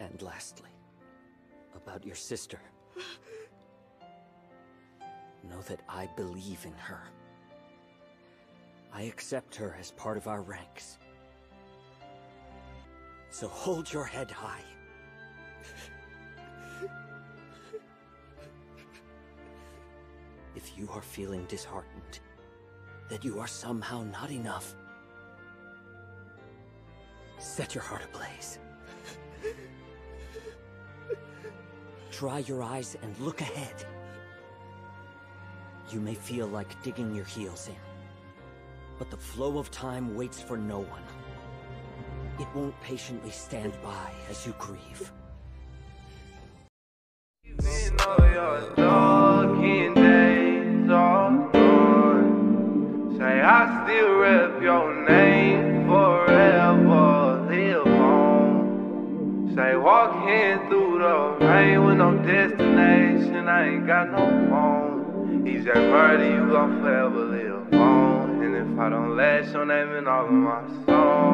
And lastly, about your sister. Know that I believe in her. I accept her as part of our ranks. So hold your head high. if you are feeling disheartened, that you are somehow not enough, set your heart ablaze. Dry your eyes and look ahead. You may feel like digging your heels in, but the flow of time waits for no one. It won't patiently stand by as you grieve. I still rep your name forever. Say walking through the rain with no destination. I ain't got no phone. He's that murder you gon' forever live on. And if I don't last your name in all of my songs.